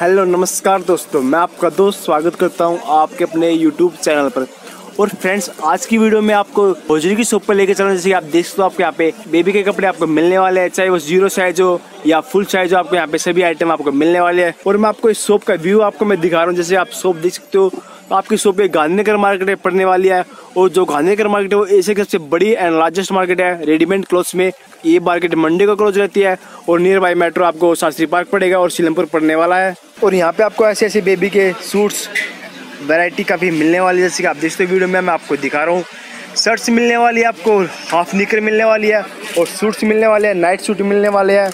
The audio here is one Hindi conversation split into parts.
hello, नमस्कार दोस्तों, मैं आपका दोस्त स्वागत करता हूँ आपके अपने यूट्यूब चैनल पर। और फ्रेंड्स, आज की वीडियो में आपको होजरी की शॉप पर लेकर चल रहा जैसे आप देख सकते हो, आपके यहाँ पे बेबी के कपड़े आपको मिलने वाले हैं, चाहे वो ज़ीरो साइज़ हो या फुल साइज़ हो, आपको यहाँ पे सभी आइटम आपको मिलने वाले हैं। और मैं आपको इस शॉप का व्यू आपको मैं दिखा रहा हूँ। जैसे आप शॉप देख सकते हो आपकी शॉप गांधीनगर मार्केट पड़ने वाली है और जो गांधीनगर मार्केट है वो एशिया की सबसे बड़ी एंड लार्जेस्ट मार्केट है। रेडीमेड क्लोथ्स में ये मार्केट मंडे को क्लोज रहती है और नियर बाई मेट्रो आपको शास्त्री पार्क पड़ेगा और सीलमपुर पड़ने वाला है। और यहाँ पे आपको ऐसे ऐसे बेबी के सूट्स वैरायटी काफ़ी मिलने वाली है। जैसे कि आप देखते हो वीडियो में मैं आपको दिखा रहा हूँ। शर्ट्स मिलने वाली है आपको हाफ़ निकर मिलने वाली है और सूट्स मिलने वाले हैं नाइट सूट मिलने वाले हैं।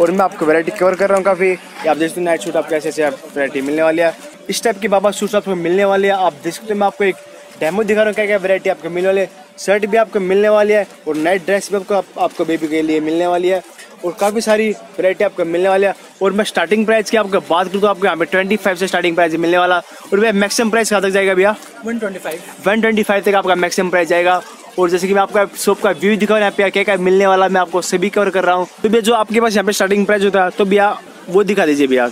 और मैं आपको वैरायटी कवर कर रहा हूँ काफ़ी। आप देखते हो नाइट सूट आपको ऐसे ऐसे वैरायटी मिलने वाली है। इस टाइप के बाबा सूट्स आपको मिलने वाले हैं। आप देख सकते हो मैं आपको एक डेमो दिखा रहा हूँ क्या क्या वैरायटी आपको मिलने वाली है। शर्ट भी आपको मिलने वाली है और नाइट ड्रेस भी आपको आप, आपको बेबी के लिए मिलने वाली है। और काफ़ी सारी वैरायटी आपको मिलने वाली है। और मैं स्टार्टिंग प्राइस की आपको बात करूँ तो आपको यहाँ पे ट्वेंटी फाइव से स्टार्टिंग प्राइस मिलने वाला। और भैया मैक्सिमम प्राइस कहाँ तक जाएगा भैया? 125 वन ट्वेंटी फाइव तक आपका मैक्सिमम प्राइस जाएगा। और जैसे कि मैं आपका शॉप का व्यू दिखाऊँ यहाँ पे क्या क्या मिलने वाला मैं आपको सभी कवर कर रहा हूँ। तो भैया जो आपके पास यहाँ पे स्टार्टिंग प्राइस होता है तो भैया वो दिखा दीजिए भैया।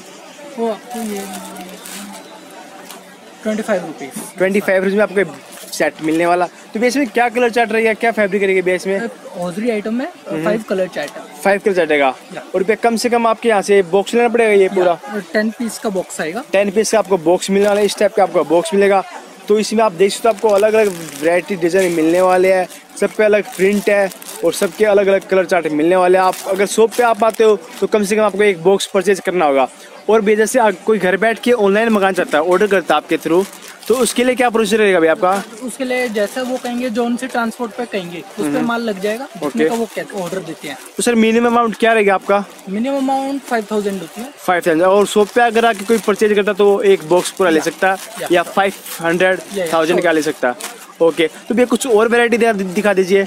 Twenty five rupees twenty five में आपको सेट मिलने वाला। तो भैया इसमें क्या कलर चार्ट रहेगा? क्या फैब्रिक रहेगी भैया इसमें हॉजरी आइटम में five colour chart five colour चार्टेगा या। और भैया कम से कम आपके यहाँ से बॉक्स लेना पड़ेगा ये पूरा? टेन पीस का बॉक्स आएगा। टेन पीस का आपको बॉक्स मिलने वाला है इस टाइप का आपको बॉक्स मिलेगा। तो इसमें आप देख सकते हो आपको अलग अलग वैरायटी डिज़ाइन मिलने वाले हैं। सब पे अलग प्रिंट है। और सबके अलग अलग कलर चार्ट मिलने वाले हैं। आप अगर शॉप पे आप आते हो तो कम से कम आपको एक बॉक्स परचेज करना होगा। और भी जैसे कोई घर बैठ के ऑनलाइन मंगाना चाहता है ऑर्डर करता है आपके थ्रू तो उसके लिए क्या प्रोसीजर रहेगा भैया आपका? उसके लिए जैसा वो कहेंगे जो उनसे ट्रांसपोर्ट पे कहेंगे उस पर माल लग जाएगा। जितने Okay. का वो ऑर्डर देते हैं। तो सर मिनिमम अमाउंट क्या रहेगा आपका? मिनिमम अमाउंट फाइव थाउज़ेंड होती है। फाइव थाउज़ेंड और शॉप पे अगर आके कोई परचेज करता तो वो एक बॉक्स पूरा ले सकता है या। फाइव हंड्रेड थाउज़ेंड का ले सकता है। ओके तो भैया कुछ और वेरायटी दिखा दीजिए।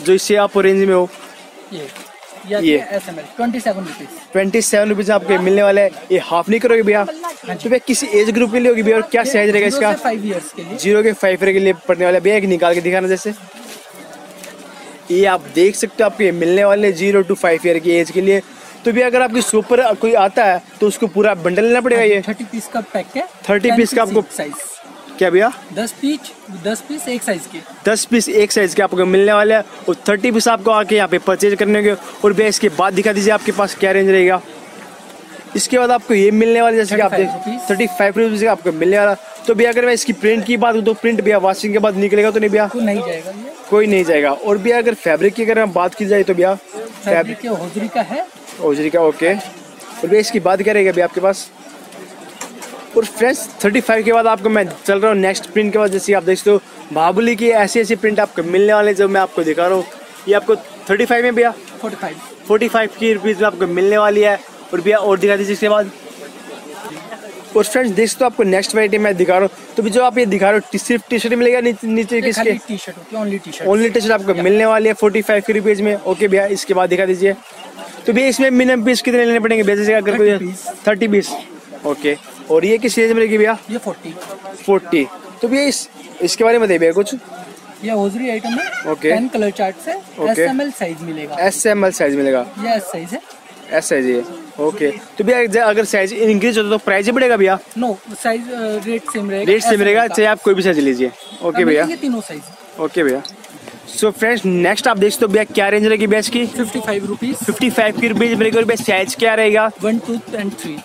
जो इससे आप रेंज में हो। ये twenty seven rupees twenty seven rupees आपके मिलने वाले हैं। ये हाफ़ नहीं करोगे भैया? तो भैया किसी एज ग्रुप के लिए होगी भैया और क्या साइज़ रहेगा इसका? फाइव ईयर्स के लिए। ज़ीरो के फाइव के लिए पड़ने वाला है। भैया एक निकाल के दिखाना जैसे। ये आप देख सकते हो आपके मिलने वाले ज़ीरो टू फाइव ईयर की एज के लिए। तो भैया अगर आपकी सुपर कोई आता है तो उसको पूरा बंडल लेना पड़ेगा ये। थर्टी पीस का पैक है। 30 पीस का आपको- साइज़ क्या भैया? दस पीस दस पीस एक साइज़ के। दस पीस एक साइज़ के आपको मिलने वाले हैं और थर्टी पीस आपको आके यहाँ पे परचेज करने होंगे और भैया इसके बाद दिखा दीजिए आपके पास क्या रेंज रहेगा। इसके बाद आपको ये मिलने वाला जैसे कि आप 35 थर्टी फाइव रुपीज़ का आपको मिलने वाला। तो भैया अगर मैं इसकी प्रिंट की बात करूँ तो प्रिंट भैया वॉशिंग के बाद निकलेगा तो नहीं भैया? को नहीं जाएगा कोई नहीं जाएगा। और भैया अगर फैब्रिक की अगर हम बात की जाए तो भैया फैब्रिक के का है। ओजरी का ओके और भैया इसकी बात क्या रहेगा भैया आपके पास? और फ्रेंड्स थर्टी फाइव के बाद आपको मैं चल रहा हूँ नेक्स्ट प्रिंट के बाद। जैसे आप देख सकते हो बाहुबली की ऐसी ऐसी प्रिंट आपको मिलने वाले जो मैं आपको दिखा रहा हूँ। ये आपको थर्टी फाइव में भैया? फोर्टी फाइव फोर्टी फाइव की रुपीज़ में आपको मिलने वाली है। और भैया और दिखा दीजिए इसके बाद। और फ्रेंड्स देख हो आपको नेक्स्ट वैरायटी मैं दिखा रहा हूँ। तो भी जो आप ये दिखा रहे हो सिर्फ़ टी शर्ट मिलेगा नीचे नीचे किसके? T shirt only T shirt only T shirt आपको मिलने वाली है फोर्टी फाइव की रुपीज़ में। ओके भैया इसके बाद दिखा दीजिए। तो भैया इसमें मिनिमम पीस कितने लेने पड़ेंगे? अगर कोई थर्टी पीस ओके। और ये किस रेंज में रहेगी भैया? ये फोर्टी। फोर्टी। तो भैया इस इसके बारे में बताइए भैया कुछ। ये हॉजरी आइटम है Okay. टेन कलर चार्ट से Okay. एस एम साइज़ मिलेगा। एस एम एल साइज़ मिलेगा। ये एस साइज़ है। एस साइज़ है ओके। तो भैया अगर साइज़ इंक्रीज होता तो प्राइस ही बढ़ेगा भैया? नो साइज़ रेट सेम रहेगा रेट से SML मिलेगा का। चाहे आप कोई भी साइज़ लीजिए। ओके भैया। तीनों साइज़ ओके भैया। सो फ्रेंड्स नेक्स्ट आप देख सकते हो भैया क्या रेंज रहेगी भैया इसकी? Fifty five rupees fifty five की रुपीज़ मिलेगी और भैया साइज़ क्या रहेगा? वन टू एंड थ्री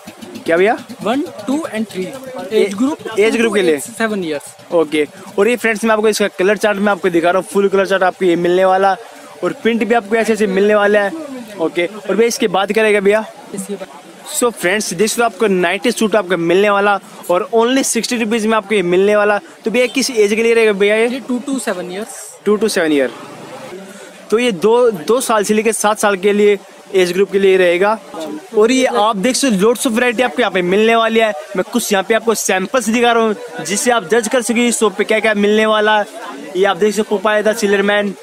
क्या भैया? One two and three age group age group के लिए? सेवन ईयर्स ओके और ये फ्रेंड्स मैं आपको इसका कलर चार्ट मैं आपको दिखा रहा हूँ. फुल कलर चार्ट आपको ये मिलने वाला. और प्रिंट भी आपको ऐसे ऐसे मिलने वाला है. ओके और भैया इसके बाद करेगा भैया? सो फ्रेंड्स सकते आपको नाइटी सूट आपका मिलने वाला और ओनली सिक्सटी रुपीज़ में आपको ये मिलने वाला. तो भैया किस एज के लिए रहेगा भैया ये? ये two two seven years two two seven year तो ये दो दो साल से लेकर सात साल के लिए एज ग्रुप के लिए रहेगा। और ये आप देख सकते लोड्स ऑफ़ वैरायटी आपको यहाँ पे मिलने वाली है। मैं कुछ यहाँ पे आपको सैंपल्स दिखा रहा हूँ, जिससे आप जज कर सके शॉप पे क्या क्या मिलने वाला है। ये आप देख सकते पोपाया था चिलरमैन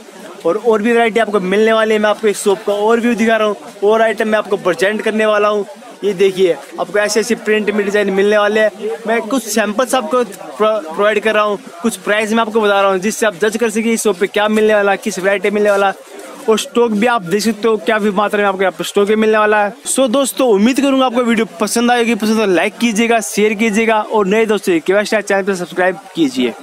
और और भी वैरायटी आपको मिलने वाली है, मैं आपको इस शॉप का और व्यू दिखा रहा हूँ। और आइटम मैं आपको प्रेजेंट करने वाला हूँ। ये देखिए, आपको ऐसे ऐसे प्रिंट में डिज़ाइन मिलने वाले हैं। मैं कुछ सैंपल्स आपको प्रोवाइड कर रहा हूँ, कुछ प्राइस मैं आपको बता रहा हूँ, जिससे आप जज कर सके इस शॉप पे क्या मिलने वाला किस वैरायटी मिलने वाला और स्टॉक भी आप देख सकते हो क्या भी मात्रा में आपको यहाँ पर स्टॉक मिलने वाला है। सो दोस्तों, उम्मीद करूँगा आपको वीडियो पसंद आएगी। पसंद तो लाइक कीजिएगा शेयर कीजिएगा और नए दोस्तों चैनल पर सब्सक्राइब कीजिए।